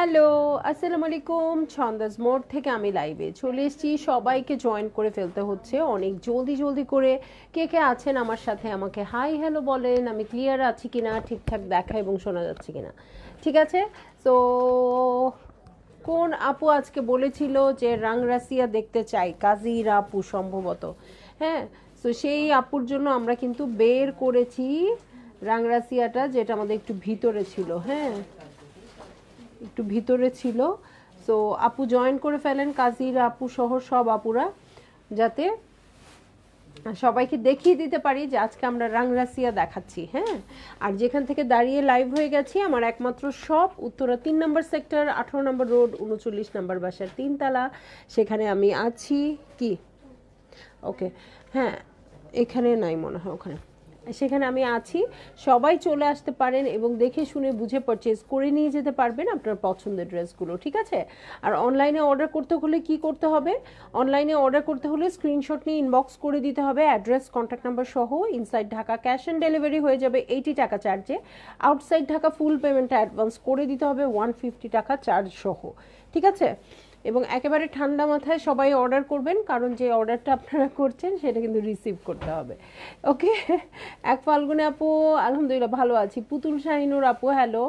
Hello, আসসালামু আলাইকুম। ছন্দাজ মোড় থেকে আমি লাইভে চলে এসেছি। সবাইকে জয়েন করে ফেলতে হচ্ছে অনেক জলদি জলদি করে। কে কে আছেন আমার সাথে আমাকে হাই হ্যালো বলেন, আমি ক্লিয়ার আছি কি না ঠিকঠাক দেখা এবং শোনা যাচ্ছে কিনা। ঠিক আছে? তো কোন আপু আজকে বলেছিল যে রাংরাসিয়া দেখতে চাই? কাজীর আপু সম্ভবত। হ্যাঁ তো সেই আপুর জন্য আমরা কিন্তু বের করেছি রাংরাসিয়াটা, যেটা আমাদের একটু ভিতরে ছিল। হ্যাঁ একটু ভিতরে ছিল। সো আপু জয়েন করে ফেলেন, কাজীর আপু সহ সব আপুরা, যাতে সবাইকে দেখিয়ে দিতে পারি যে আজকে আমরা রাংরাসিয়া দেখাচ্ছি হ্যাঁ? আর যেখান থেকে দাঁড়িয়ে লাইভ হয়ে গেছি, আমার একমাত্র সব উত্তরা তিন নম্বর সেক্টর আঠারো নম্বর রোড উনচল্লিশ নম্বর বাসার তিনতলা। সেখানে আমি আছি, কি? ওকে হ্যাঁ এখানে নাই মনে হয়, ওখানে। সেখানে আমি আছি। সবাই চলে আসতে পারেন এবং দেখে শুনে বুঝে পারচেজ করে নিয়ে যেতে পারবেন আপনার পছন্দের ড্রেসগুলো ঠিক আছে? আর অনলাইনে অর্ডার করতে হলে কি করতে হবে? অনলাইনে অর্ডার করতে হলে স্ক্রিনশট নিয়ে ইনবক্স করে দিতে হবে অ্যাড্রেস কন্ট্যাক্ট নাম্বার সহ inside Dhaka cash on delivery হয়ে যাবে এইটি টাকা চার্জে আউটসাইড ঢাকা ফুল পেমেন্টটা অ্যাডভান্স করে দিতে হবে ওয়ান ফিফটি টাকা চার্জ সহ, ঠিক আছে? এবং একেবারে ঠান্ডা মাথায় সবাই অর্ডার করবেন, কারণ যে অর্ডারটা আপনারা করছেন, সেটা কিন্তু রিসিভ করতে হবে। ওকে এক ফাল্গুনে আপু, আলহামদুলিল্লাহ ভালো আছি। পুতুল শাহিনুর আপু হ্যালো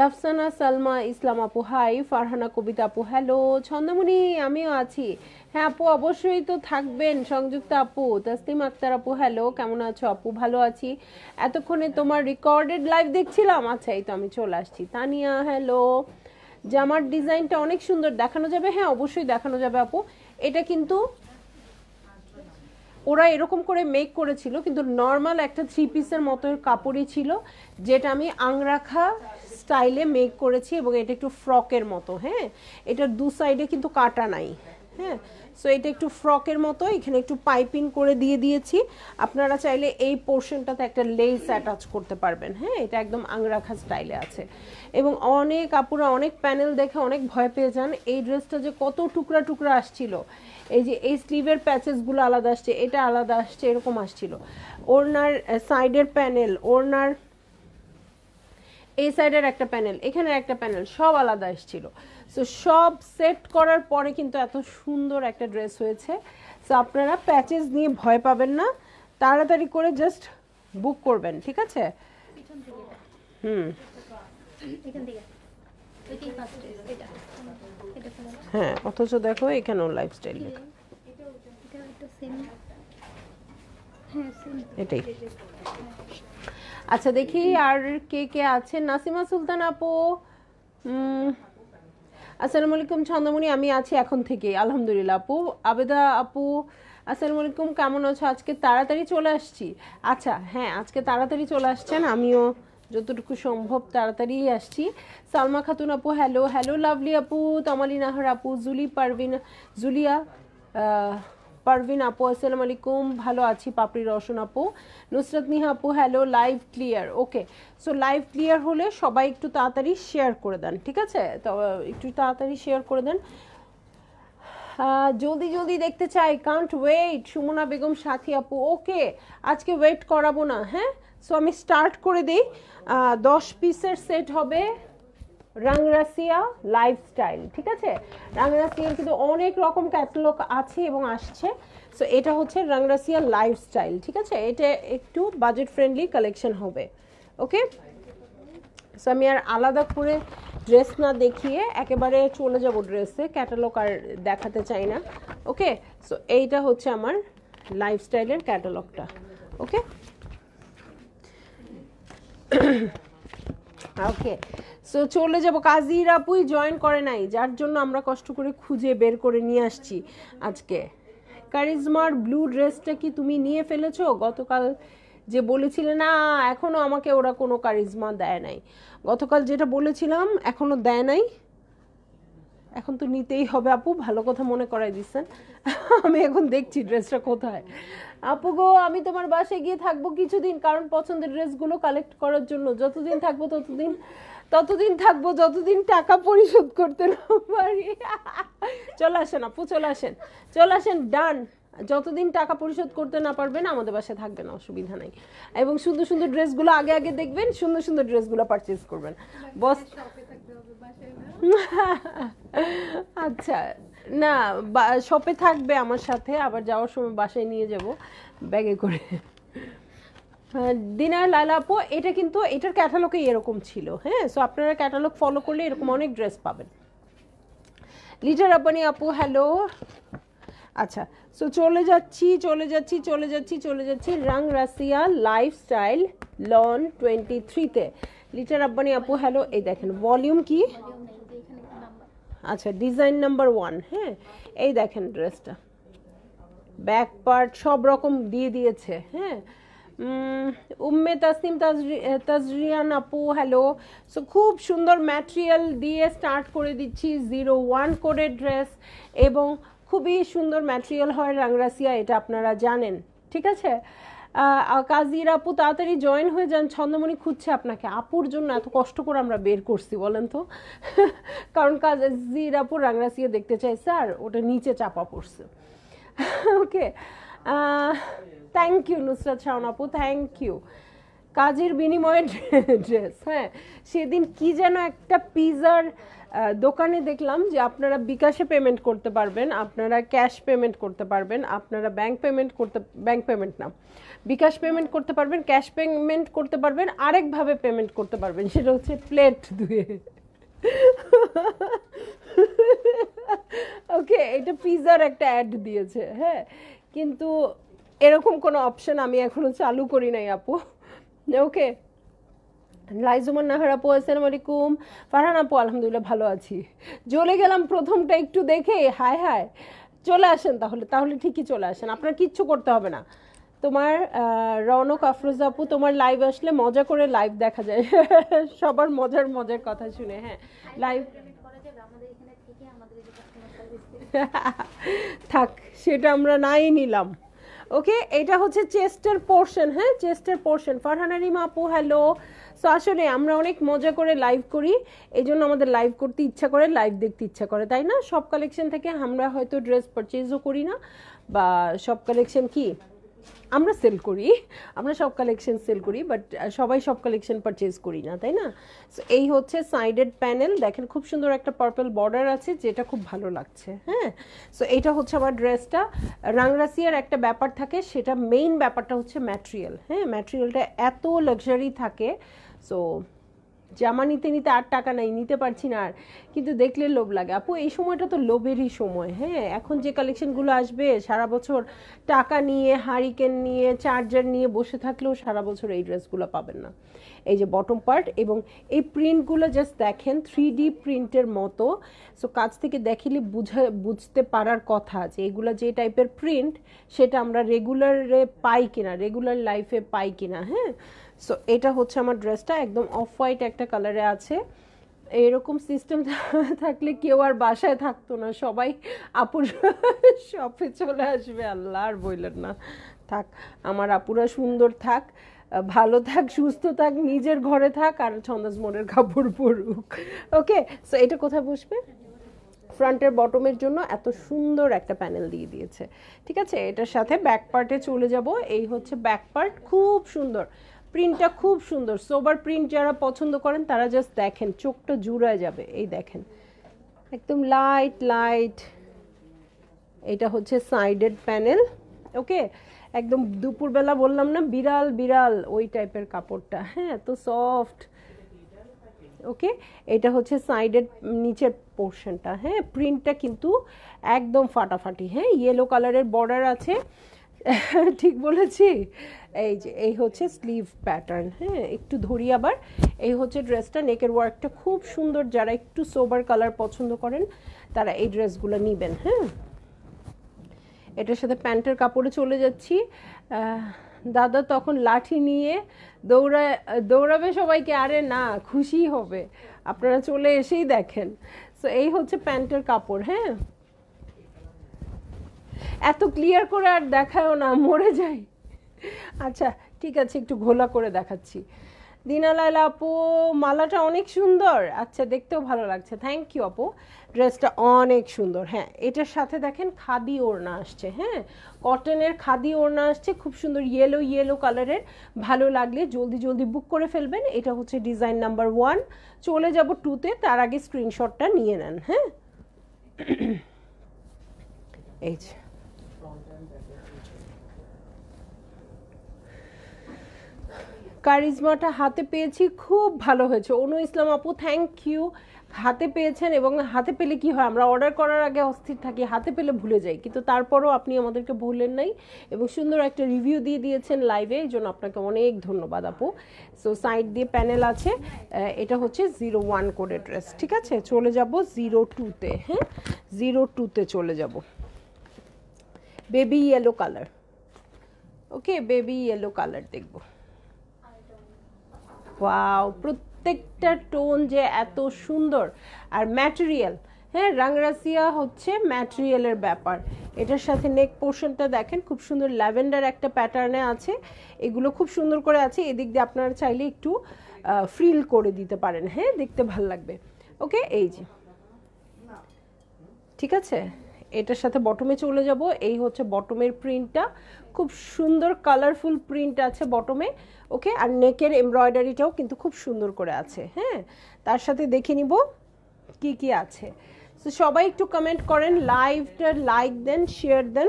রাফসানা সালমা ইসলাম আপু হাই ফারহানা কবিতা আপু হ্যালো ছন্দমণি, আমিও আছি। হ্যাঁ আপু, অবশ্যই তো থাকবেন, সংযুক্ত আপু। তাসলিম আক্তার আপু হ্যালো কেমন আছো আপু? ভালো আছি। এতক্ষণে তোমার রেকর্ডেড লাইভ দেখছিলাম? আচ্ছা এই তো আমি চলে আসছি। তানিয়া হ্যালো জামার ডিজাইনটা অনেক সুন্দর দেখানো যাবে। হ্যাঁ অবশ্যই দেখানো যাবে আপু। এটা কিন্তু ওরা এরকম করে মেক করেছিল, কিন্তু নর্মাল একটা থ্রি পিসের মতো কাপড়ই ছিল, যেটা আমি আংরাখা স্টাইলে মেক করেছি এবং এটা একটু ফ্রকের মতো হ্যাঁ। এটার দু সাইডে কিন্তু কাটা নাই হ্যাঁ। সো এটা একটু ফ্রকের মতো, এখানে একটু পাইপিং করে দিয়ে দিয়েছি। আপনারা চাইলে এই পোর্শনটাতে একটা লেস অ্যাটাচ করতে পারবেন হ্যাঁ। এটা একদম আংরাখা স্টাইলে আছে। এবং অনেক আপুরা, অনেক প্যানেল দেখে অনেক ভয় পেয়ে যান এই ড্রেসটা যে কত টুকরা টুকরা আসছিল। এই যে এই স্লিভের প্যাচেসগুলো আলাদা আসছে, এটা আলাদা আসছে, এরকম আসছিল। ওড়নার সাইডের প্যানেল ওড়নার এই সাইডের একটা প্যানেল এখানের একটা প্যানেল সব আলাদা এসেছিল সো সব সেট করার পরে কিন্তু এত সুন্দর একটা ড্রেস হয়েছে। সো আপনারা প্যাচেস নিয়ে ভয় পাবেন না। তাড়াতাড়ি করে জাস্ট বুক করবেন, ঠিক আছে? হুম। হ্যাঁ অথচ দেখো এখানেও লাইফস্টাইল লেখা। এটাই। আচ্ছা দেখি আর কে কে আছে। নাসিমা সুলতান আপু আসসালামু আলাইকুম ছন্দমণি আমি আছি এখন থেকে আলহামদুলিল্লাহ আপু। আবেদা আপু আসসালামু আলাইকুম কেমন আছো? আজকে তাড়াতাড়ি চলে আসছি। আচ্ছা হ্যাঁ আজকে তাড়াতাড়ি চলে আসছেন আমিও যতটুকু সম্ভব তাড়াতাড়ি আসছি। সালমা খাতুন আপু হ্যালো হ্যালো লাভলি আপু, তমালি নাহার আপু, জুলি পারভিন, জুলিয়া পারভিন আপু, আসসালামু আলাইকুম, ভালো আছি, পাপড়ি রসন আপু। নুসরাত নিহা আপু hello live clear okay so live clear হলে সবাই একটু তাড়াতাড়ি শেয়ার করে দেন, ঠিক আছে? তো একটু তাড়াতাড়ি শেয়ার করে দেন। জলদি জলদি দেখতে চাই কান্ট ওয়েট সুমনা বেগম সাথী আপু ওকে আজকে ওয়েট করাবো না হ্যাঁ? সো আমি স্টার্ট করে দিই। দশ পিসের সেট হবে রাংরাসিয়া লাইফস্টাইল ঠিক আছে? রাংরাসিয়ার কিন্তু অনেক রকম ক্যাটালগ আছে এবং আসছে। সো এটা হচ্ছে রাংরাসিয়া লাইফস্টাইল ঠিক আছে? এটা একটু বাজেট ফ্রেন্ডলি কালেকশন হবে, ওকে? সো আমি আর আলাদা করে ড্রেস না দেখিয়ে একেবারে চলে যাব ড্রেসে ক্যাটালগ আর দেখাতে চাই না, ওকে? সো এইটা হচ্ছে আমার লাইফস্টাইলের ক্যাটালগটা ওকে? ওকে সো চলে যাব। কাজীর আপুই জয়েন করে নাই, যার জন্য আমরা কষ্ট করে খুঁজে বের করে নিয়ে আসছি আজকে। কারিজমার ব্লু ড্রেসটা কি তুমি নিয়ে ফেলেছো? গতকাল যে বলেছিলে, না এখনও আমাকে ওরা কোনো কারিজমা দেয় নাই। গতকাল যেটা বলেছিলাম এখনও দেয় নাই। এখন তো নিতেই হবে আপু, ভালো কথা মনে করাই দিচ্ছেন। আমি এখন দেখছি ড্রেসটা কোথায়। আপু গো আমি তোমার বাসায় গিয়ে থাকব কিছুদিন কারণ পছন্দের ড্রেসগুলো কালেক্ট করার জন্য। যতদিন থাকব ততদিন ততদিন থাকব যতদিন টাকা পরিশোধ করতে না পারি। চলে আসেন আপু চলে আসেন। চলে আসেন ডান যতদিন টাকা পরিশোধ করতে না পারবেন আমাদের বাসায় থাকবেন অসুবিধা নাই। এবং সুন্দর সুন্দর ড্রেসগুলো আগে আগে দেখবেন সুন্দর সুন্দর ড্রেসগুলো পারচেজ করবেন। বস আচ্ছা। না শপে থাকবে আমার সাথে, আবার যাওয়ার সময় বাসায় নিয়ে যাব, ব্যাগে করে। দিনার লালা আপু, এটা কিন্তু, এটার ক্যাটালগে এরকম ছিল হ্যাঁ? সো আপনারা ক্যাটালগ ফলো করলে এরকম অনেক ড্রেস পাবেন। লিটার আব্বানি আপু হ্যালো আচ্ছা সো চলে যাচ্ছি চলে যাচ্ছি চলে যাচ্ছি চলে যাচ্ছি, Rang Rasiya lifestyle lawn twenty থ্রিতে লিটার আব্বানি আপু হ্যালো এই দেখেন ভলিউম কি? আচ্ছা ডিজাইন নাম্বার ওয়ান হ্যাঁ? এই দেখেন ড্রেসটা ব্যাক পার্ট সব রকম দিয়ে দিয়েছে হ্যাঁ? উম্মে তাসনিম তাজরিয়ান আপু হ্যালো সো খুব সুন্দর ম্যাটেরিয়াল দিয়ে স্টার্ট করে দিচ্ছি জিরো ওয়ান করে ড্রেস এবং খুবই সুন্দর ম্যাটেরিয়াল হয় রাংরাসিয়া এটা আপনারা জানেন, ঠিক আছে? কাজির আপু তাড়াতাড়ি জয়েন হয়ে যান। ছন্দমণি খুঁজছে আপনাকে। আপুর জন্য এত কষ্ট করে আমরা বের করছি, বলেন তো। কারণ কাজির আপু রাংরাসিয়া দেখতে চাই স্যার, ওটা নিচে চাপা পড়ছে। Okay thank you Nusrat Shaon আপু থ্যাংক ইউ কাজের বিনিময়ে ড্রেস হ্যাঁ। সেদিন কি যেন একটা পিজার দোকানে দেখলাম যে আপনারা বিকাশে পেমেন্ট করতে পারবেন, আপনারা ক্যাশ পেমেন্ট করতে পারবেন, আপনারা ব্যাংক পেমেন্ট করতে ব্যাংক পেমেন্ট না, বিকাশ পেমেন্ট করতে পারবেন ক্যাশ পেমেন্ট করতে পারবেন, আরেকভাবে পেমেন্ট করতে পারবেন, সেটা হচ্ছে প্লেট ধুয়ে ওকে এটা পিজার একটা অ্যাড দিয়েছে হ্যাঁ কিন্তু এরকম কোনো অপশন আমি এখনও চালু করি নাই আপু। ওকে লাইজুমান নাহার আপু আসসালামু আলাইকুম ফারহান আপু, আলহামদুলিল্লাহ ভালো আছি। জ্বলে গেলাম প্রথমটা একটু দেখে, হায় হায়। চলে আসেন তাহলে তাহলে ঠিকই চলে আসেন। আপনার কিচ্ছু করতে হবে না। তোমার রনক আফরোজ আপু, তোমার লাইভ আসলে মজা করে লাইভ দেখা যায়। সবার মজার মজার কথা শুনে হ্যাঁ। লাইভ থাক, সেটা আমরা নাই নিলাম। ওকে এটা হচ্ছে চেস্টের পোর্শন হ্যাঁ? চেস্টের পোর্শন ফারহানা রিমা আপু হ্যালো সো আসলে আমরা অনেক মজা করে লাইভ করি। এই জন্য আমাদের লাইভ করতে ইচ্ছা করে লাইভ দেখতে ইচ্ছা করে, তাই না? সব কালেকশন থেকে আমরা হয়তো ড্রেস পারচেজও করি না। বা সব কালেকশন কি? আমরা সেল করি। আমরা সব কালেকশন সেল করি বাট সবাই সব কালেকশন পারচেজ করি না, তাই না? সো এই হচ্ছে সাইডেড প্যানেল দেখেন, খুব সুন্দর একটা পার্পল বর্ডার আছে, যেটা খুব ভালো লাগছে হ্যাঁ? সো এইটা হচ্ছে আমার ড্রেসটা রাংরাসিয়ার একটা ব্যাপার থাকে, সেটা মেইন ব্যাপারটা হচ্ছে ম্যাটেরিয়াল হ্যাঁ? ম্যাটেরিয়ালটা এত লাক্সারি থাকে সো জামা নিতে নিতে আর টাকা নাই, নিতে পারছি না আর। কিন্তু দেখলে লোভ লাগে। আপু, এই সময়টা তো লোভেরই সময় হ্যাঁ? এখন যে কালেকশনগুলো আসবে, সারা বছর টাকা নিয়ে, হারিকেন নিয়ে চার্জার নিয়ে বসে থাকলেও সারা বছর এই ড্রেসগুলো পাবেন না। এই যে বটম পার্ট এবং এই প্রিন্টগুলো জাস্ট দেখেন থ্রি ডি প্রিন্টের মতো। সো কাছ থেকে দেখিলে বুঝা, বুঝতে পারার কথা যে এগুলো যে টাইপের প্রিন্ট সেটা আমরা রেগুলারে পাই কিনা রেগুলার লাইফে পাই কিনা হ্যাঁ? সো এটা হচ্ছে আমার ড্রেসটা, একদম অফ হোয়াইট একটা কালারে আছে। এরকম সিস্টেম থাকলে কেউ আর বাসায় থাকতো না। সবাই আপুর শপে চলে আসবে। আল্লাহ আর বললেন না। থাক, আমার আপুরা সুন্দর থাক, ভালো থাক, সুস্থ থাক, নিজের ঘরে থাক, আর ছন্দাস মোড়ের কাপড় পরুক। ওকে সো এটা কোথায় বসবে? ফ্রন্টের বটমের জন্য এত সুন্দর একটা প্যানেল দিয়ে দিয়েছে। ঠিক আছে, এটার সাথে ব্যাক পার্টে চলে যাব। এই হচ্ছে ব্যাক পার্ট খুব সুন্দর। প্রিন্টটা খুব সুন্দর। সোবার প্রিন্ট যারা পছন্দ করেন, তারা জাস্ট দেখেন, চোখটা জুড়ায় যাবে। এই দেখেন। একদম লাইট লাইট এটা হচ্ছে সাইডেড প্যানেল ওকে একদম দুপুরবেলা বললাম না, বিড়াল বিড়াল, ওই টাইপের কাপড়টা হ্যাঁ? তো সফট ওকে এটা হচ্ছে সাইডের নিচের পোর্শনটা হ্যাঁ? প্রিন্টটা কিন্তু একদম ফাটাফাটি হ্যাঁ? ইয়েলো কালারের বর্ডার আছে। ঠিক বলেছি? এই যে, এই হচ্ছে স্লিভ প্যাটার্ন হ্যাঁ? একটু ধরি আবার। এই হচ্ছে ড্রেসটা নেকের ওয়ার্কটা খুব সুন্দর। যারা একটু সোবার কালার পছন্দ করেন, তারা এই ড্রেসগুলো নেবেন হ্যাঁ? এটার সাথে প্যান্টের কাপড়ে চলে যাচ্ছি। দাদা তখন লাঠি নিয়ে দৌড়া, দৌড়াবে সবাইকে? আরে না খুশি হবে। আপনারা চলে এসেই দেখেন। সো এই হচ্ছে প্যান্টের কাপড় হ্যাঁ? এত ক্লিয়ার করে আর দেখায়ও না, মরে যাই। আচ্ছা ঠিক আছে, একটু ঘোলা করে দেখাচ্ছি। দিনালাইলা আপু, মালাটা অনেক সুন্দর। আচ্ছা দেখতেও ভালো লাগছে। থ্যাংক ইউ আপু। ড্রেসটা অনেক সুন্দর। হ্যাঁ এটার সাথে দেখেন খাদি ওড়না আসছে হ্যাঁ? কটনের খাদি ওড়না আসছে, খুব সুন্দর ইয়েলো ইয়েলো কালারের ভালো লাগলে জলদি জলদি বুক করে ফেলবেন। এটা হচ্ছে ডিজাইন নাম্বার ওয়ান চলে যাব টুতে তার আগে স্ক্রিনশটটা নিয়ে নেন হ্যাঁ? এই যে। কারিজমাটা হাতে পেয়েছি, খুব ভালো হয়েছে। অনু ইসলাম আপু থ্যাংক ইউ হাতে পেয়েছেন এবং হাতে পেলে কি হয়? আমরা অর্ডার করার আগে অস্থির থাকি, হাতে পেলে ভুলে যাই। কিন্তু তারপরও আপনি আমাদেরকে ভুলেন নাই এবং সুন্দর একটা রিভিউ দিয়ে দিয়েছেন লাইভে এই জন্য আপনাকে অনেক ধন্যবাদ আপু। সো সাইড দিয়ে প্যানেল আছে এটা হচ্ছে জিরো ওয়ান কোডের ড্রেস ঠিক আছে? চলে যাব জিরো টুতে হ্যাঁ? জিরো টুতে চলে যাব। Baby yellow colour okay baby yellow colour দেখব। ওয়াও প্রত্যেকটা টোন যে এত সুন্দর। আর ম্যাটেরিয়াল হ্যাঁ রাংরাসিয়া হচ্ছে ম্যাটেরিয়ালের ব্যাপার। এটার সাথে নেক পোর্শনটা দেখেন, খুব সুন্দর ল্যাভেন্ডার একটা প্যাটার্নে আছে। এগুলো খুব সুন্দর করে আছে, এদিক দিয়ে আপনারা চাইলে একটু ফ্রিল করে দিতে পারেন হ্যাঁ দেখতে ভালো লাগবে। ওকে এই যে। ঠিক আছে? এটার সাথে বটমে চলে যাব, এই হচ্ছে বটমের প্রিন্টটা খুব সুন্দর কালারফুল প্রিন্ট আছে বটমে ওকে আর নেকের এমব্রয়ডারিটাও কিন্তু খুব সুন্দর করে আছে হ্যাঁ? তার সাথে দেখে নিব কি কি আছে। সো সবাই একটু কমেন্ট করেন লাইভটা লাইক দেন শেয়ার দেন।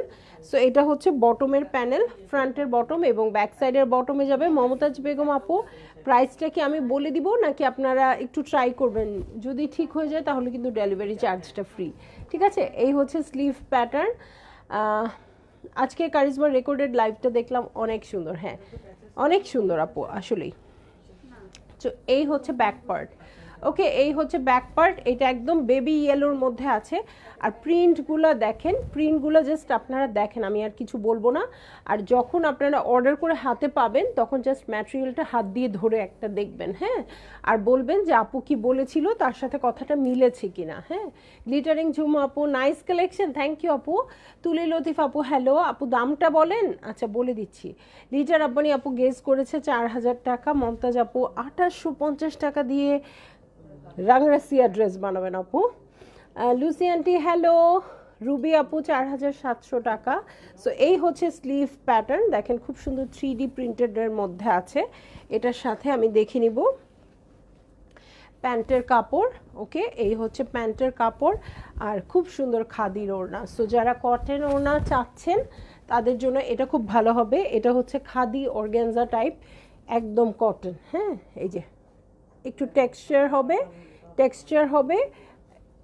সো এটা হচ্ছে বটমের প্যানেল ফ্রন্টের বটম এবং ব্যাক সাইডের বটমে যাবে। মমতাজ বেগম আপু প্রাইসটা কি আমি বলে দিব নাকি আপনারা একটু ট্রাই করবেন? যদি ঠিক হয়ে যায় তাহলে কিন্তু ডেলিভারি চার্জটা ফ্রি ঠিক আছে? এই হচ্ছে স্লিভ প্যাটার্ন আজকে কারিজমার রেকর্ডেড লাইভটা দেখলাম অনেক সুন্দর হ্যাঁ। অনেক সুন্দর আপু, আসলেই। তো এই হচ্ছে ব্যাক পার্ট ওকে এই হচ্ছে ব্যাক পার্ট এটা একদম বেবি ইয়েলোর মধ্যে আছে। আর প্রিন্টগুলো দেখেন প্রিন্টগুলো জাস্ট আপনারা দেখেন, আমি আর কিছু বলব না। আর যখন আপনারা অর্ডার করে হাতে পাবেন, তখন জাস্ট ম্যাটেরিয়ালটা হাত দিয়ে ধরে একটা দেখবেন হ্যাঁ? আর বলবেন যে, আপু কি বলেছিল? তার সাথে কথাটা মিলেছে কিনা? হ্যাঁ? গ্লিটারিং ঝুমু আপু নাইস কালেকশন থ্যাংক ইউ আপু। তুলি লতিফ আপু হ্যালো আপু দামটা বলেন? আচ্ছা বলে দিচ্ছি। লিটার আব্বানি আপু গেস করেছে চার হাজার টাকা, মমতাজ আপু আঠাশশো পঞ্চাশ টাকা দিয়ে রাংরাসিয়া ড্রেস বানাবেন আপু। লুসি আন্টি হ্যালো রুবি আপু, চার হাজার সাতশো টাকা। সো এই হচ্ছে স্লিভ প্যাটার্ন দেখেন খুব সুন্দর থ্রি ডি প্রিন্টেডের মধ্যে আছে। এটার সাথে আমি দেখে নিব। প্যান্টের কাপড় ওকে এই হচ্ছে প্যান্টের কাপড়। আর খুব সুন্দর খাদির ওড়না। সো যারা কটন ওড়না চাচ্ছেন, তাদের জন্য এটা খুব ভালো হবে। এটা হচ্ছে খাদি অর্গ্যানজা টাইপ একদম কটন হ্যাঁ? এই যে একটু টেক্সচার হবে টেক্সচার হবে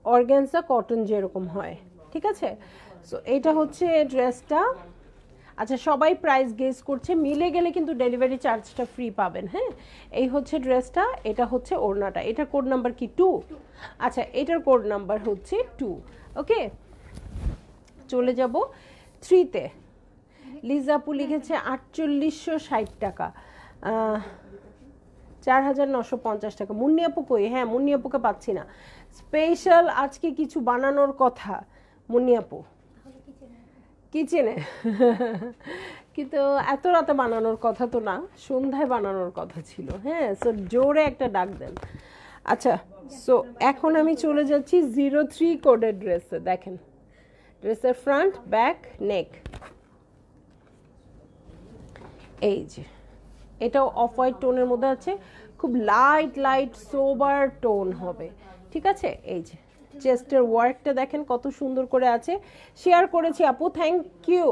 অর্গ্যানসা কটন যেরকম হয়, ঠিক আছে? সো এটা হচ্ছে ড্রেসটা আচ্ছা সবাই প্রাইস গেস করছে, মিলে গেলে কিন্তু ডেলিভারি চার্জটা ফ্রি পাবেন হ্যাঁ? এই হচ্ছে ড্রেসটা এটা হচ্ছে ওড়নাটা। এটার কোড নাম্বার কি টু আচ্ছা এটার কোড নাম্বার হচ্ছে টু ওকে চলে যাব থ্রিতে লিজাপু লিখেছে আটচল্লিশশো ষাট টাকা। চার হাজার নশো পঞ্চাশ টাকা। মুন্নিয়াপু কই? হ্যাঁ মুন্নিয়াপুকে পাচ্ছি না। স্পেশাল আজকে কিছু বানানোর কথা মুন্নিয়াপু কিচেনে কিন্তু এত রাতে বানানোর কথা তো না, সন্ধ্যায় বানানোর কথা ছিল। হ্যাঁ সো জোরে একটা ডাক দেন। আচ্ছা সো এখন আমি চলে যাচ্ছি জিরো থ্রি কোডের ড্রেসে দেখেন। ড্রেসের ফ্রন্ট ব্যাক নেক এই যে। এটাও অফ হোয়াইট টোনের মধ্যে আছে। খুব লাইট লাইট সোবার টোন হবে। ঠিক আছে? এই যে চেস্টের ওয়ার্কটা দেখেন কত সুন্দর করে আছে। শেয়ার করেছি আপু থ্যাংক ইউ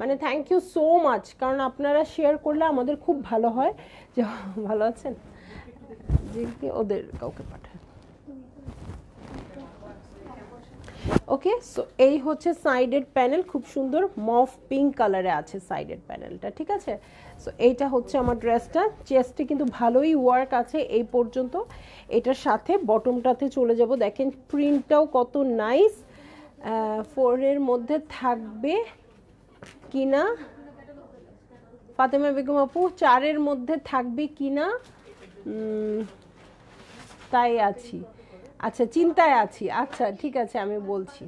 মানে থ্যাংক ইউ সো মাচ কারণ আপনারা শেয়ার করলে আমাদের খুব ভালো হয়। যে, ভালো আছেন? যে ওদের কাউকে পাঠান। ওকে সো এই হচ্ছে সাইডেড প্যানেল খুব সুন্দর মফ পিঙ্ক কালারে আছে সাইডেড প্যানেলটা ঠিক আছে? সো এইটা হচ্ছে আমার ড্রেসটা। চেস্টে কিন্তু ভালোই ওয়ার্ক আছে এই পর্যন্ত। এটার সাথে বটমটাতে চলে যাব। দেখেন প্রিন্টটাও কত নাইস ফোরের মধ্যে থাকবে কিনা? ফাতেমা বেগম আপু, চারের মধ্যে থাকবে কি না তাই আছি। আচ্ছা চিন্তায় আছি। আচ্ছা ঠিক আছে, আমি বলছি।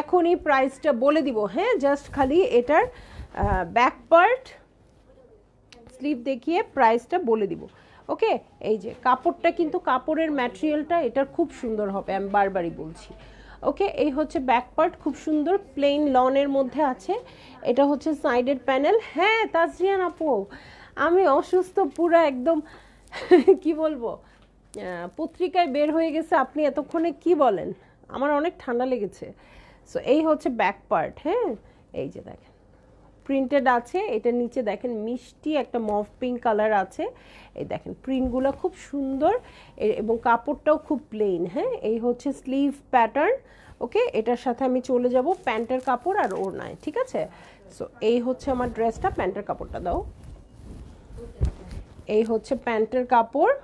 এখনই প্রাইসটা বলে দিব। হ্যাঁ জাস্ট খালি এটার ব্যাক পার্ট স্লিপ দেখিয়ে প্রাইসটা বলে দিব। ওকে এই যে, কাপড়টা কিন্তু কাপড়ের ম্যাটেরিয়ালটা এটার খুব সুন্দর হবে, আমি বারবারই বলছি। ওকে এই হচ্ছে ব্যাক পার্ট খুব সুন্দর প্লেন লনের মধ্যে আছে। এটা হচ্ছে সাইডের প্যানেল হ্যাঁ তাজরিয়ান আপু, আমি অসুস্থ, পুরো একদম, কি বলব? পত্রিকায় বের হয়ে গেছে, আপনি এতক্ষণে কি বলেন? আমার অনেক ঠান্ডা লেগেছে। সো এই হচ্ছে ব্যাক পার্ট হ্যাঁ? এই যে দেখেন। প্রিন্টেড আছে, এটা নিচে দেখেন মিষ্টি একটা মফ পিঙ্ক কালার আছে। এই দেখেন প্রিন্টগুলো খুব সুন্দর এবং কাপড়টাও খুব প্লেন হ্যাঁ? এই হচ্ছে স্লিভ প্যাটার্ন ওকে এটার সাথে আমি চলে যাব প্যান্টের কাপড় আর ওড়নায়, ঠিক আছে? সো এই হচ্ছে আমার ড্রেসটা প্যান্টের কাপড়টা দাও। এই হচ্ছে প্যান্টের কাপড়।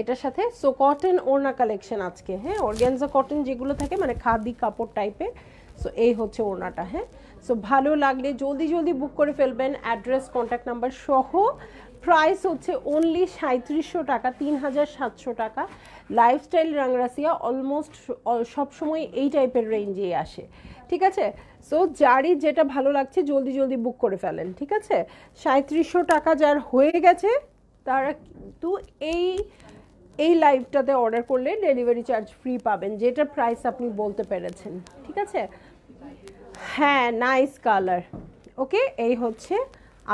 এটার সাথে সো কটন ওড়না কালেকশন আজকে হ্যাঁ? অর্গ্যানজা কটন যেগুলো থাকে মানে খাদি কাপড় টাইপের সো এই হচ্ছে ওড়নাটা হ্যাঁ? সো ভালো লাগলে জলদি জলদি বুক করে ফেলবেন অ্যাড্রেস কন্ট্যাক্ট নাম্বার সহ। প্রাইস হচ্ছে অনলি সাঁত্রিশশো টাকা তিন হাজার সাতশো টাকা। লাইফস্টাইল রাংরাসিয়া অলমোস্ট সবসময় এই টাইপের রেঞ্জেই আসে। ঠিক আছে? সো যারই যেটা ভালো লাগছে জলদি জলদি বুক করে ফেলেন, ঠিক আছে? সাঁত্রিশশো টাকা যার হয়ে গেছে, তারা কিন্তু এই এই লাইভটাতে অর্ডার করলে ডেলিভারি চার্জ ফ্রি পাবেন, যেটা প্রাইস আপনি বলতে পেরেছেন, ঠিক আছে? হ্যাঁ নাইস কালার ওকে এই হচ্ছে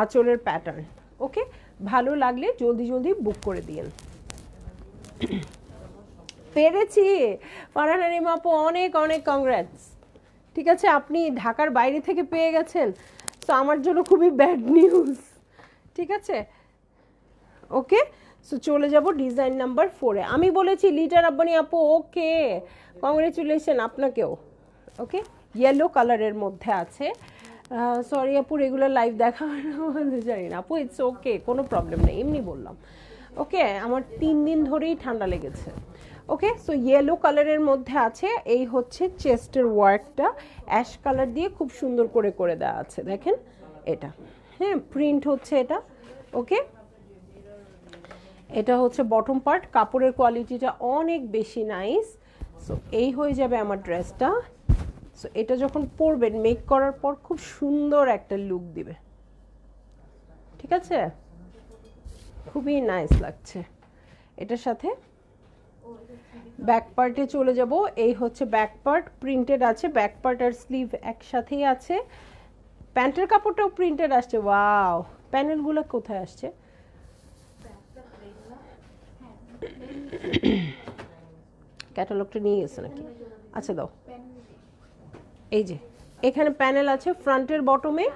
আঁচলের প্যাটার্ন ওকে ভালো লাগলে জলদি জলদি বুক করে দিন। পেরেছি। ফারহান আপু, অনেক অনেক কংগ্রাটস ঠিক আছে, আপনি ঢাকার বাইরে থেকে পেয়ে গেছেন। তো আমার জন্য খুবই ব্যাড নিউজ ঠিক আছে? ওকে সো চলে যাব ডিজাইন নাম্বার ফোরে আমি বলেছি, লিটার আব্বানি আপু ওকে কংগ্রেচুলেশন আপনাকেও। ওকে ইয়েলো কালারের মধ্যে আছে। সরি আপু রেগুলার লাইভ দেখা বলতে জানি না। আপু ইটস ওকে কোনো প্রবলেম নেই, এমনি বললাম। ওকে আমার তিন দিন ধরেই ঠান্ডা লেগেছে। ওকে সো ইয়েলো কালারের মধ্যে আছে, এই হচ্ছে চেস্টের ওয়ার্কটা। অ্যাশ কালার দিয়ে খুব সুন্দর করে করে দেওয়া আছে, দেখেন এটা। হ্যাঁ প্রিন্ট হচ্ছে এটা। ওকে এটা হচ্ছে বটম পার্ট কাপড়ের কোয়ালিটিটা অনেক বেশি নাইস সো এই হয়ে যাবে আমার ড্রেসটা সো এটা যখন পরবেন মেক করার পর খুব সুন্দর একটা লুক দিবে। ঠিক আছে? খুবই নাইস লাগছে। এটার সাথে ব্যাক পার্টে চলে যাব। এই হচ্ছে ব্যাক পার্ট প্রিন্টেড আছে। ব্যাক পার্ট আর স্লিভ একসাথেই আছে। প্যান্টের কাপড়টাও প্রিন্টেড আসছে। ওয়াও প্যানেলগুলো কোথায় আসছে? ক্যাটালগটা নিয়ে গেছে নাকি? আচ্ছা দাও। এই যে, এখানে প্যানেল আছে ফ্রন্টের বটমে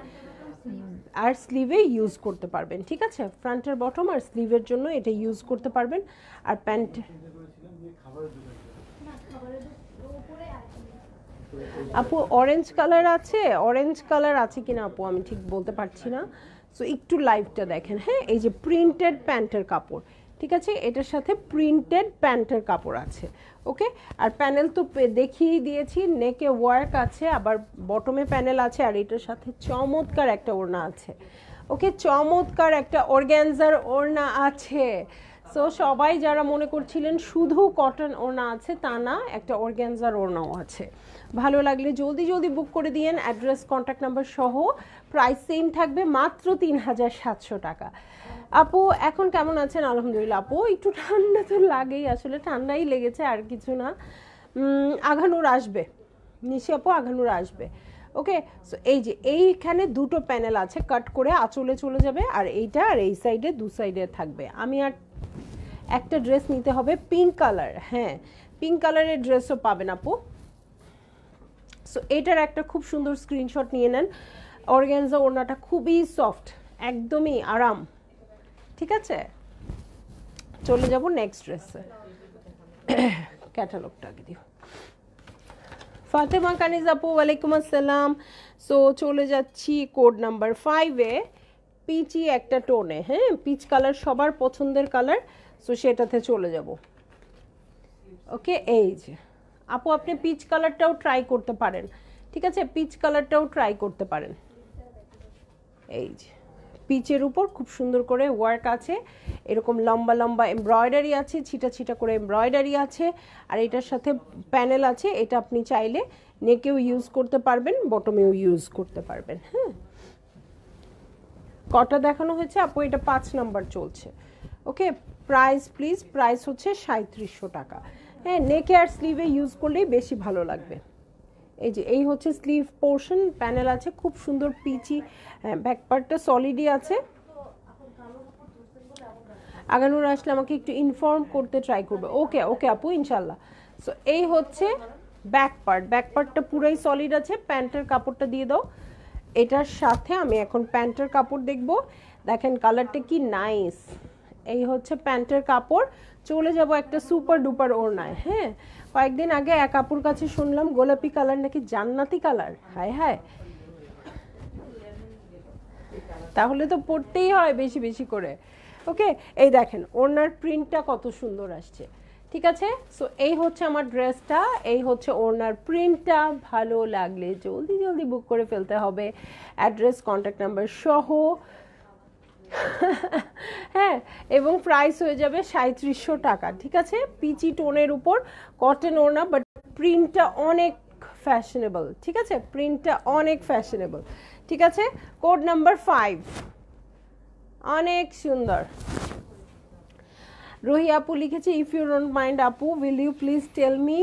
আর স্লিভে ইউজ করতে পারবেন, ঠিক আছে? ফ্রন্টের বটম আর স্লিভের জন্য এটা ইউজ করতে পারবেন, আর প্যান্ট আপু অরেঞ্জ কালার আছে? অরেঞ্জ কালার আছে কিনা আপু? আমি ঠিক বলতে পারছি না। সো একটু লাইভটা দেখেন হ্যাঁ? এই যে প্রিন্টেড প্যান্টের কাপড় ঠিক আছে? এটার সাথে প্রিন্টেড প্যান্টের কাপড় আছে, ওকে? আর প্যানেল তো দেখিয়েই দিয়েছি নেকে ওয়ার্ক আছে, আবার বটমে প্যানেল আছে, আর এটার সাথে চমৎকার একটা ওড়না আছে, ওকে? চমৎকার একটা অর্গ্যানজার ওড়না আছে। সো সবাই যারা মনে করছিলেন শুধু কটন ওড়না আছে, তা না, একটা অর্গ্যানজার ওড়নাও আছে। ভালো লাগলে জলদি জলদি বুক করে দিয়েন অ্যাড্রেস কন্ট্যাক্ট নাম্বার সহ প্রাইস সেম থাকবে মাত্র তিন হাজার সাতশো টাকা। আপু, এখন কেমন আছেন? আলহামদুলিল্লাহ। আপু, একটু ঠান্ডা তো লাগেই আসলে, ঠান্ডাই লেগেছে আর কিছু না। আঘানুর আসবে। নিশি আপু, আঘানুর আসবে। ওকে সো এই যে, এইখানে দুটো প্যানেল আছে কাট করে আঁচলে চলে যাবে, আর এইটা আর এই সাইডে দু সাইডে থাকবে। আমি আর একটা ড্রেস নিতে হবে পিঙ্ক কালার হ্যাঁ। পিঙ্ক কালারের ড্রেসও পাবেন আপু। সো এটার একটা খুব সুন্দর স্ক্রিনশট নিয়ে নেন। অর্গ্যানজা ওড়নাটা খুবই সফট একদমই আরাম। ঠিক আছে? চলে যাব নেক্সট ড্রেসে ক্যাটালগটা আগে দিও। ফাতেমা কানিজ আপু, ওয়ালাইকুম আসসালাম। সো চলে যাচ্ছি কোড নাম্বার ফাইভে পিচি একটা টোনে হ্যাঁ? পিচ কালার সবার পছন্দের কালার সো সেটাতে চলে যাব। ওকে এই যে। আপু, আপনি পিচ কালারটাও ট্রাই করতে পারেন। ঠিক আছে? পিচ কালারটাও ট্রাই করতে পারেন। এই যে। পিচের উপর খুব সুন্দর করে ওয়ার্ক আছে। এরকম লম্বা লম্বা এমব্রয়ডারি আছে, ছিটা ছিটা করে এমব্রয়ডারি আছে, আর এটার সাথে প্যানেল আছে, এটা আপনি চাইলে নেকেও ইউজ করতে পারবেন বটমেও ইউজ করতে পারবেন হ্যাঁ? কটা দেখানো হয়েছে? আপু, এটা পাঁচ নাম্বার চলছে। ওকে প্রাইস প্লিজ প্রাইস হচ্ছে সাঁত্রিশশো টাকা। হ্যাঁ নেকে আর স্লিভে ইউজ করলেই বেশি ভালো লাগবে। এই যে, এই হচ্ছে স্লিভ পোর্শন প্যানেল আছে, খুব সুন্দর পিচি ব্যাক পার্টটা সলিডই আছে। আগানোর আসলে আমাকে একটু ইনফর্ম করতে ট্রাই করবে। ওকে ওকে আপু ইনশাল্লাহ সো এই হচ্ছে ব্যাক পার্ট ব্যাক পার্টটা পুরাই সলিড আছে প্যান্টের কাপড়টা দিয়ে দাও। এটার সাথে আমি এখন প্যান্টের কাপড় দেখব। দেখেন কালারটা কি নাইস এই হচ্ছে প্যান্টের কাপড়। চলে যাব একটা সুপার ডুপার ওড়নায় হ্যাঁ? কয়েকদিন আগে এক আপুর কাছে শুনলাম গোলাপি কালার নাকি জান্নাতি কালার। হায় হায়। তাহলে তো পড়তেই হয় বেশি বেশি করে। ওকে, এই দেখেন, ওড়নার প্রিন্টটা কত সুন্দর আসছে। ঠিক আছে? সো এই হচ্ছে আমার ড্রেসটা এই হচ্ছে ওড়নার প্রিন্টটা ভালো লাগলে জলদি জলদি বুক করে ফেলতে হবে। অ্যাড্রেস কন্ট্যাক্ট নাম্বার সহ হ্যাঁ এবং প্রাইস হয়ে যাবে সাঁত্রিশশো টাকা, ঠিক আছে? পিচি টোনের উপর কটন ওড়না বাট প্রিন্টটা অনেক ফ্যাশনেবল ঠিক আছে? প্রিন্টটা অনেক ফ্যাশনেবল ঠিক আছে? কোড নাম্বার ফাইভ অনেক সুন্দর। রোহি আপু লিখেছে ইফ ইউ ডোন্ট মাইন্ড আপু will you please tell me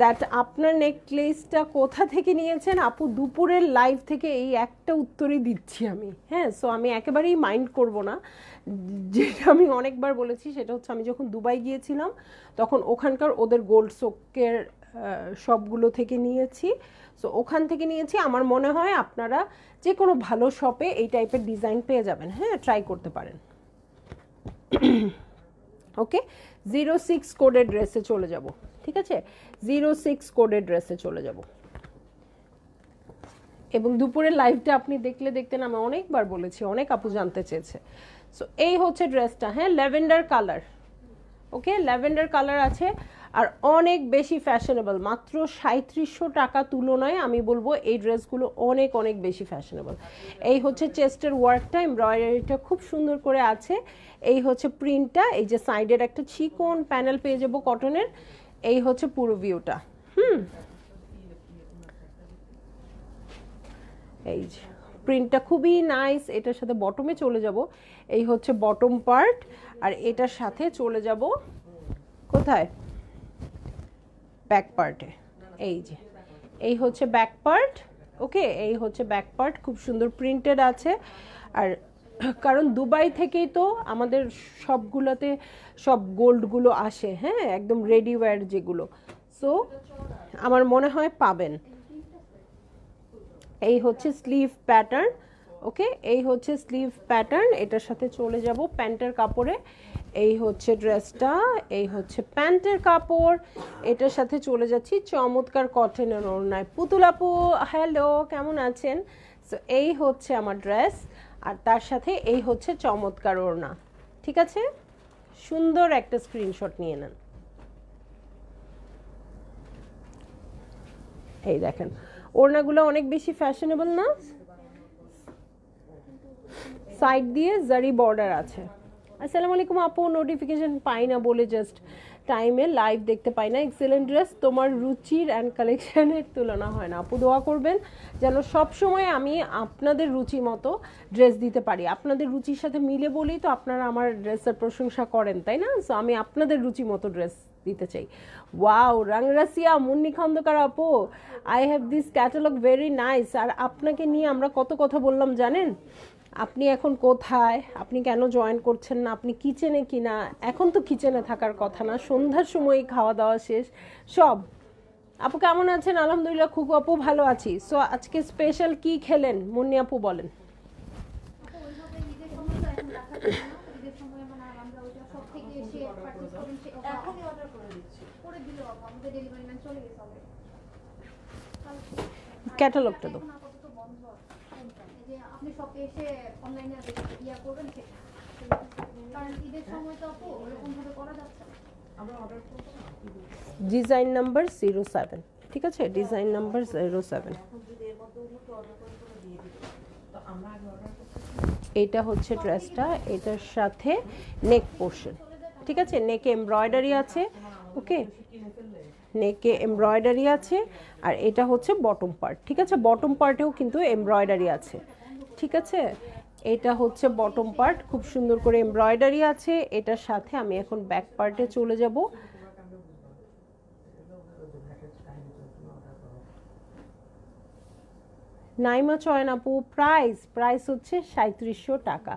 that আপনার নেকলেসটা কোথা থেকে নিয়েছেন? আপু, দুপুরের লাইভ থেকে এই একটা উত্তরই দিচ্ছি আমি। হ্যাঁ সো আমি একেবারেই মাইন্ড করব না। যেটা আমি অনেকবার বলেছি, সেটা হচ্ছে আমি যখন দুবাই গিয়েছিলাম, তখন ওখানকার ওদের গোল্ড সোকের সবগুলো থেকে নিয়েছি। সো ওখান থেকে নিয়েছি। আমার মনে হয় আপনারা যে কোনো ভালো শপে এই টাইপের ডিজাইন পেয়ে যাবেন। হ্যাঁ ট্রাই করতে পারেন। ওকে জিরো সিক্স কোডের ড্রেসে চলে যাব। ঠিক আছে? জিরো সিক্স কোডের ড্রেসে চলে যাব। এবং দুপুরের লাইভটা আপনি দেখলে দেখতেন আমি অনেকবার বলেছি, অনেক আপু জানতে চেয়েছে। সো এই হচ্ছে ড্রেসটা হ্যাঁ? Lavender colour okay lavender colour আছে। আর অনেক বেশি ফ্যাশনেবল মাত্র সাঁত্রিশশো টাকা তুলনায় আমি বলব এই ড্রেসগুলো অনেক অনেক বেশি ফ্যাশনেবল এই হচ্ছে চেস্টের ওয়ার্কটা এমব্রয়ডারিটা খুব সুন্দর করে আছে। এই হচ্ছে প্রিন্টটা এই যে সাইডের একটা চিকন প্যানেল পেয়ে যাব কটনের এই হচ্ছে পুরো ভিউটা হুম। এই যে প্রিন্টটা খুবই নাইস এটার সাথে বটমে চলে যাব। এই হচ্ছে বটম পার্ট আর এটার সাথে চলে যাব কোথায়? ব্যাক পার্টে। এই যে। এই হচ্ছে ব্যাক পার্ট, ওকে? এই হচ্ছে ব্যাক পার্ট, খুব সুন্দর প্রিন্টেড আছে। আর কারণ দুবাই থেকেই তো আমাদের সবগুলোতে সব গোল্ডগুলো আসে হ্যাঁ? একদম রেডি ওয়্যার যেগুলো। সো আমার মনে হয় পাবেন। এই হচ্ছে স্লিভ প্যাটার্ন ওকে? এই হচ্ছে স্লিভ প্যাটার্ন এটার সাথে চলে যাব প্যান্টের কাপড়ে। এই হচ্ছে ড্রেসটা, এই হচ্ছে প্যান্টের কাপড়। এটার সাথে চলে যাচ্ছি চমৎকার কটনের ওড়নায়। পুতুল আপু, হ্যালো, কেমন আছেন? সো এই হচ্ছে আমার ড্রেস, আর তার সাথে এই হচ্ছে চমৎকার ওড়না। ঠিক আছে? সুন্দর একটা স্ক্রিনশট নিয়ে নেন। এই দেখেন, ওড়নাগুলো অনেক বেশি ফ্যাশনেবল না? সাইড দিয়ে জারি বর্ডার আছে। আসসালামু আলাইকুম আপু নোটিফিকেশন পাই না বলে জাস্ট টাইমে লাইভ দেখতে পাই না। এক্সেলেন্ট ড্রেস তোমার রুচির অ্যান্ড কালেকশানের তুলনা হয় না। আপু, দোয়া করবেন যেন সব সময় আমি আপনাদের রুচি মতো ড্রেস দিতে পারি। আপনাদের রুচির সাথে মিলে বলেই তো আপনারা আমার ড্রেসের প্রশংসা করেন, তাই না? সো আমি আপনাদের রুচি মতো ড্রেস দিতে চাই। ওয়াও রাংরাসিয়া মুন্নি খন্দকার আপু I have this catalogue very nice আর আপনাকে নিয়ে আমরা কত কথা বললাম, জানেন? আপনি এখন কোথায়? আপনি কেন জয়েন করছেন না? আপনি কিচেনে কিনা? এখন তো কিচেনে থাকার কথা না। সন্ধ্যার সময় খাওয়া দাওয়া শেষ। সব। আপু কেমন আছেন? আলহামদুলিল্লাহ খুব আপু ভালো আছি। সো আজকে স্পেশাল কি খেলেন? মুন্নি আপু বলেন। এখনই অর্ডার করে দিচ্ছি করে দিল আমাদের ডেলিভারি ম্যান চলে গেছে অলরেডি ক্যাটালগটা দাও আপাতত বন্ধ এই যে আপনি শপে এসে অনলাইনে ইয়া করবেন সেটা কারণ ঈদের সময় তো আপু ওরকম ভাবে করা যাচ্ছে ডিজাইন নাম্বার জিরো সেভেন ঠিক আছে? ডিজাইন নাম্বার জিরো সেভেন এখন যদি এর মধ্যে উন্নত অর্ডার করে করে দিয়ে দিবে তো আমরা আগে অর্ডার করতে এটা হচ্ছে ড্রেসটা এটার সাথে নেক পোর্শন ঠিক আছে? নেকে এমব্রয়ডারি আছে ওকে? নেকে এমব্রয়ডারি আছে আর এটা হচ্ছে বটম পার্ট ঠিক আছে? বটম পার্টেও কিন্তু এমব্রয়ডারি আছে। ঠিক আছে? এটা হচ্ছে বটম পার্ট খুব সুন্দর করে এমব্রয়ডারি আছে। এটার সাথে আমি এখন ব্যাক পার্টে চলে যাব। নাইমা চয়ন আপু প্রাইস প্রাইস হচ্ছে সাঁত্রিশশো টাকা।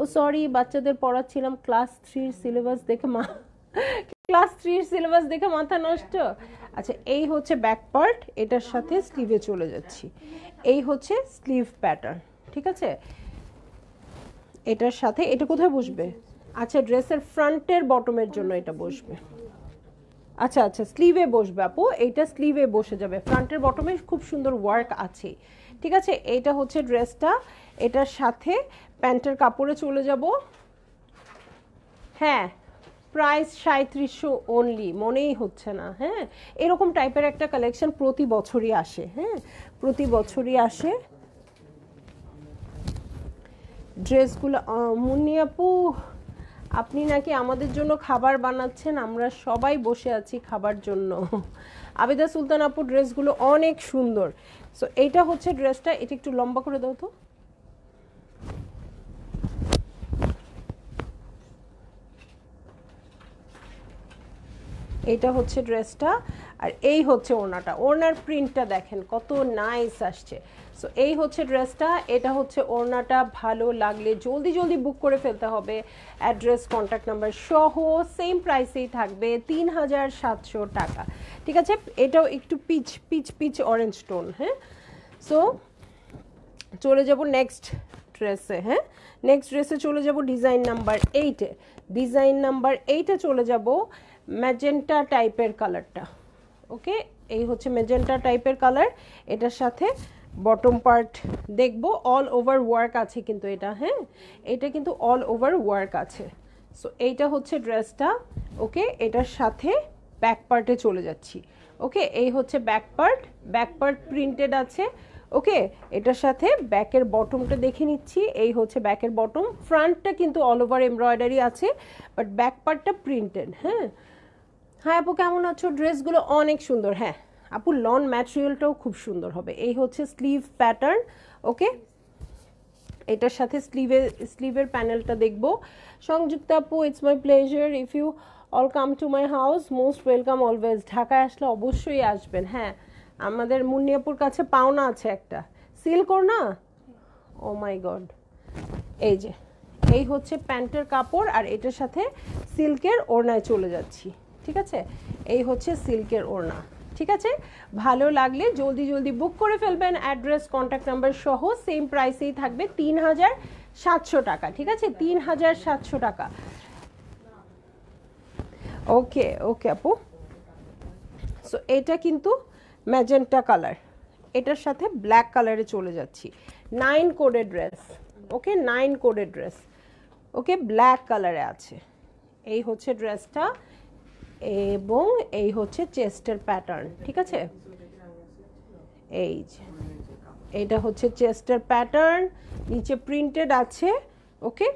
ও সরি বাচ্চাদের পড়াচ্ছিলাম ক্লাস থ্রির সিলেবাস দেখে মা ক্লাস থ্রির সিলেবাস দেখে মাথা নষ্ট। আচ্ছা এই হচ্ছে ব্যাক পার্ট এটার সাথে স্লিভে চলে যাচ্ছি। এই হচ্ছে স্লিভ প্যাটার্ন ঠিক আছে? এটার সাথে, এটা কোথায় বসবে? আচ্ছা ড্রেসের ফ্রন্টের বটমের জন্য এটা বসবে। আচ্ছা আচ্ছা স্লিভে বসবে আপু। এইটা স্লিভে বসে যাবে। ফ্রন্টের বটমে খুব সুন্দর ওয়ার্ক আছে। ঠিক আছে? এইটা হচ্ছে ড্রেসটা। এটার সাথে প্যান্টের কাপড়ে চলে যাব। হ্যাঁ প্রাইস সাঁত্রিশশো অনলি মনেই হচ্ছে না হ্যাঁ? এরকম টাইপের একটা কালেকশন প্রতি বছরই আসে হ্যাঁ? প্রতি বছরই আসে। ড্রেসগুলো মুন্নি আপু, আপনি নাকি আমাদের জন্য খাবার বানাচ্ছেন? আমরা সবাই বসে আছি খাবার জন্য। আবেদা সুলতান আপু, ড্রেসগুলো অনেক সুন্দর। সো এইটা হচ্ছে ড্রেসটা, এটা একটু লম্বা করে দাও তো। এটা হচ্ছে ড্রেসটা, আর এই হচ্ছে ওড়নাটা। ওড়নার প্রিন্টটা দেখেন, কত নাইস আসছে। সো এই হচ্ছে ড্রেসটা। এটা হচ্ছে ওড়নাটা। ভালো লাগলে জলদি জলদি বুক করে ফেলতে হবে। অ্যাড্রেস কন্ট্যাক্ট নাম্বার সহ সেম প্রাইসেই থাকবে তিন হাজার সাতশো টাকা। ঠিক আছে? এটাও একটু peach peach peach orange tone হ্যাঁ? সো চলে যাব নেক্সট ড্রেসে হ্যাঁ? নেক্সট ড্রেসে চলে যাব ডিজাইন নাম্বার এইটে ডিজাইন নাম্বার এইটে চলে যাব ম্যাজেন্টা টাইপের কালারটা ওকে এই হচ্ছে ম্যাজেন্টা টাইপের কালার এটার সাথে বটম পার্ট দেখব অল ওভার ওয়ার্ক আছে কিন্তু এটা হ্যাঁ? এটা কিন্তু অল ওভার ওয়ার্ক আছে। সো এইটা হচ্ছে ড্রেসটা ওকে? এটার সাথে ব্যাক পার্টে চলে যাচ্ছি। ওকে? এই হচ্ছে back part back part printed আছে, ওকে? এটার সাথে ব্যাকের বটমটা দেখে নিচ্ছি। এই হচ্ছে ব্যাকের বটম ফ্রন্টটা কিন্তু অল ওভার এমব্রয়ডারি আছে বাট ব্যাক পার্টটা প্রিন্টেড হ্যাঁ? হ্যাঁ আপু, কেমন আছো? ড্রেসগুলো অনেক সুন্দর হ্যাঁ? আপু লন ম্যাটেরিয়ালটাও খুব সুন্দর হবে। এই হচ্ছে স্লিভ প্যাটার্ন ওকে এটার সাথে স্লিভের স্লিভের প্যানেলটা দেখব। সংযুক্ত আপু it's my pleasure if you all come to my house most welcome always ঢাকায় আসলে অবশ্যই আসবেন হ্যাঁ। আমাদের মুন্নিয়াপুর কাছে পাওনা আছে একটা। সিল কর না? ও মাই গড এই যে, এই হচ্ছে প্যান্টের কাপড় আর এটার সাথে সিল্কের ওড়নায় চলে যাচ্ছি, ঠিক আছে? এই হচ্ছে সিল্কের ওড়না। ঠিক আছে? ভালো লাগলে জলদি জলদি বুক করে ফেলবেন অ্যাড্রেস কন্ট্যাক্ট নাম্বার সহ সেম প্রাইসেই থাকবে তিন হাজার সাতশো টাকা, ঠিক আছে? তিন হাজার সাতশো টাকা। ওকে ওকে আপু। সো এটা কিন্তু ম্যাজেন্টা কালার এটার সাথে ব্ল্যাক কালারে চলে যাচ্ছি। নাইন কোডের ড্রেস ওকে নাইন কোডের ড্রেস ওকে ব্ল্যাক কালারে আছে। এই হচ্ছে ড্রেসটা এবং এই হচ্ছে চেস্টের প্যাটার্ন ঠিক আছে? এই যে এটা হচ্ছে চেস্টের প্যাটার্ন নিচে প্রিন্টেড আছে ওকে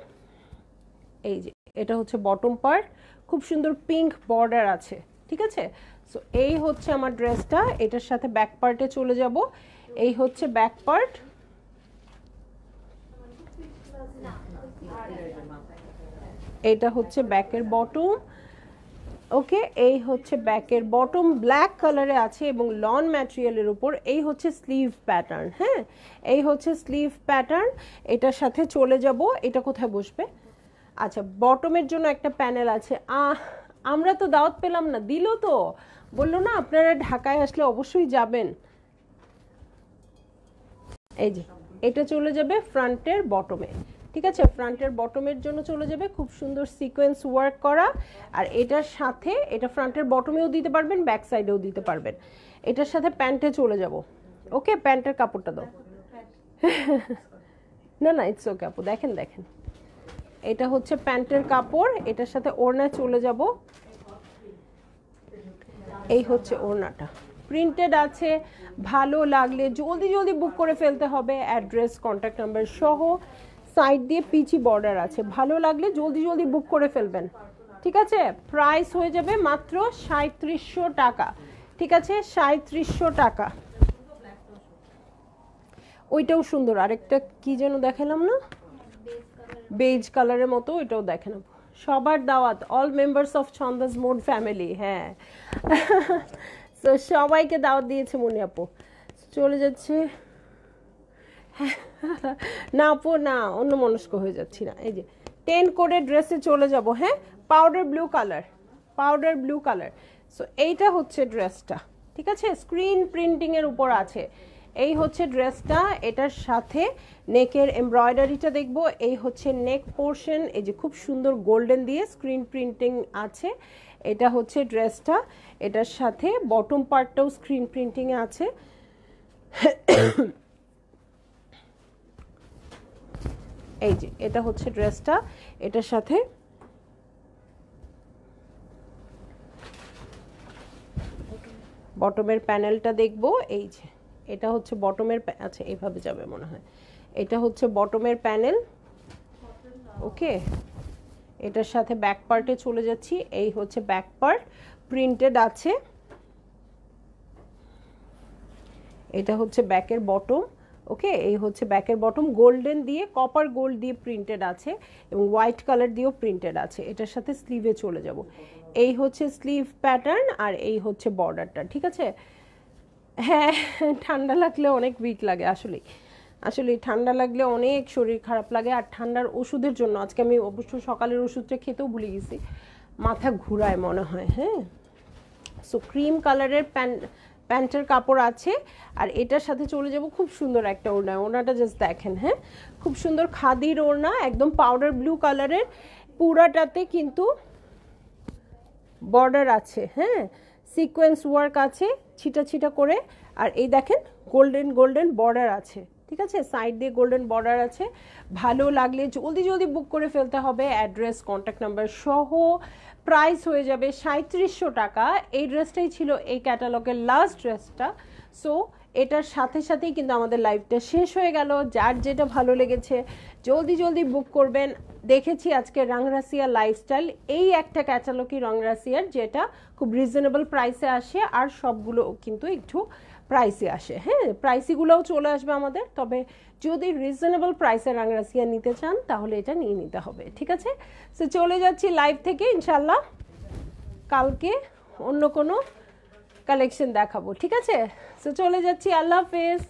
এই যে, এটা হচ্ছে বটম পার্ট খুব সুন্দর পিঙ্ক বর্ডার আছে, ঠিক আছে? সো এই হচ্ছে আমার ড্রেসটা এটার সাথে ব্যাক পার্টে চলে যাব। এই হচ্ছে ব্যাক পার্ট এটা হচ্ছে ব্যাকের বটম ওকে এই হচ্ছে ব্যাকের বটম ব্ল্যাক কালারে আছে এবং লন ম্যাটেরিয়ালের উপর এই হচ্ছে স্লিভ প্যাটার্ন হ্যাঁ? এই হচ্ছে স্লিভ প্যাটার্ন এটার সাথে চলে যাব, এটা কোথায় বসবে? আচ্ছা বটমের জন্য একটা প্যানেল আছে। আমরা তো দাওয়াত পেলাম না, দিল তো। বলল না, আপনারা ঢাকায় আসলে অবশ্যই যাবেন। এই যে, এটা চলে যাবে ফ্রন্টের বটমে ঠিক আছে? ফ্রন্টের বটমের জন্য চলে যাবে। খুব সুন্দর সিকোয়েন্স ওয়ার্ক করা। আর এটার সাথে, এটা ফ্রন্টের বটমেও দিতে পারবেন ব্যাক সাইডেও দিতে পারবেন। এটার সাথে প্যান্টে চলে যাব। ওকে প্যান্টের কাপড়টা দাও। না না ইটস ওকে আপু। দেখেন দেখেন। এটা হচ্ছে প্যান্টের কাপড়। এটার সাথে ওড়নায় চলে যাব। এই হচ্ছে ওড়নাটা। প্রিন্টেড আছে। ভালো লাগলে জলদি জলদি বুক করে ফেলতে হবে। অ্যাড্রেস কন্ট্যাক্ট নাম্বার সহ। সাইড দিয়ে পিচি বর্ডার আছে। ভালো লাগলে জলদি জলদি বুক করে ফেলবেন। ঠিক আছে? প্রাইস হয়ে যাবে মাত্র সাঁত্রিশশো টাকা। ঠিক আছে? সাঁত্রিশশো টাকা। ওইটাও সুন্দর। আরেকটা কি যেন দেখালাম না? বেজ কালারের মতো ওইটাও দেখে নেব সবার দাওয়াত। All members of Chhandas mode family হ্যাঁ। তো সবাইকে দাওয়াত দিয়েছে মনি আপু চলে যাচ্ছে। না আপু না অন্য মনস্ক হয়ে যাচ্ছি না। এই যে টেন কোডের ড্রেসে চলে যাব হ্যাঁ? Powder blue colour powder blue colour so এইটা হচ্ছে ড্রেসটা ঠিক আছে? স্ক্রিন প্রিন্টিংয়ের উপর আছে। এই হচ্ছে ড্রেসটা এটার সাথে নেকের এমব্রয়ডারিটা দেখব। এই হচ্ছে নেক পোর্শন এই যে খুব সুন্দর গোল্ডেন দিয়ে স্ক্রিন প্রিন্টিং আছে। এটা হচ্ছে ড্রেসটা এটার সাথে বটম পার্টটাও স্ক্রিন প্রিন্টিংয়ে আছে। এই যে, এটা হচ্ছে ড্রেসটা, এটার সাথে বটমের প্যানেলটা দেখব, এই যে, এটা হচ্ছে বটমের আচ্ছা এইভাবে যাবে মনে হয়। এটা হচ্ছে বটমের প্যানেল, ওকে? এটার সাথে ব্যাক পার্টে চলে যাচ্ছি, এই হচ্ছে ব্যাক পার্ট, প্রিন্টেড আছে। এটা হচ্ছে ব্যাকের বটম। ওকে এই হচ্ছে ব্যাকের বটম গোল্ডেন দিয়ে কপার গোল্ড দিয়ে প্রিন্টেড আছে এবং হোয়াইট কালার দিয়েও প্রিন্টেড আছে। এটার সাথে স্লিভে চলে যাব। এই হচ্ছে স্লিভ প্যাটার্ন আর এই হচ্ছে বর্ডারটা ঠিক আছে? হ্যাঁ ঠান্ডা লাগলে অনেক উইক লাগে আসলেই। আসলে ঠান্ডা লাগলে অনেক শরীর খারাপ লাগে আর ঠান্ডার ওষুধের জন্য, আজকে আমি অবশ্য সকালের ওষুধটা খেতেও ভুলে গেছি। মাথা ঘুরায় মনে হয় হ্যাঁ? সো ক্রিম কালারের প্যান্ট প্যান্টের কাপড় আছে, আর এটার সাথে চলে যাব খুব সুন্দর একটা ওড়না। ওড়নাটা জাস্ট দেখেন হ্যাঁ? খুব সুন্দর খাদির ওড়না, একদম পাউডার ব্লু কালারের পুরাটাতে কিন্তু বর্ডার আছে হ্যাঁ? সিকোয়েন্স ওয়ার্ক আছে, ছিটা ছিটা করে। আর এই দেখেন গোল্ডেন গোল্ডেন বর্ডার আছে, ঠিক আছে? সাইড দিয়ে গোল্ডেন বর্ডার আছে। ভালো লাগলে জলদি জলদি বুক করে ফেলতে হবে। অ্যাড্রেস কন্ট্যাক্ট নাম্বার সহ প্রাইস হয়ে যাবে সাঁত্রিশশো টাকা। এই ড্রেসটাই ছিল এই ক্যাটালগের লাস্ট ড্রেসটা। সো এটার সাথে সাথেই কিন্তু আমাদের লাইফটা শেষ হয়ে গেল। যার যেটা ভালো লেগেছে, জলদি জলদি বুক করবেন। দেখেছি আজকে রাংরাসিয়া লাইফস্টাইল এই একটা ক্যাটালগই রংরাসিয়ার যেটা খুব রিজনেবল প্রাইসে আসে আর সবগুলো কিন্তু একটু প্রাইসে আসে। হ্যাঁ প্রাইসিগুলোও চলে আসবে আমাদের। তবে যদি রিজনেবল প্রাইসে রাংরাসিয়া নিতে চান, তাহলে এটা নিয়ে নিতে হবে, ঠিক আছে? সো চলে যাচ্ছি লাইভ থেকে ইনশাল্লাহ কালকে অন্য কোনো কালেকশন দেখাবো, ঠিক আছে? সো চলে যাচ্ছি, আল্লাহ হাফেজ।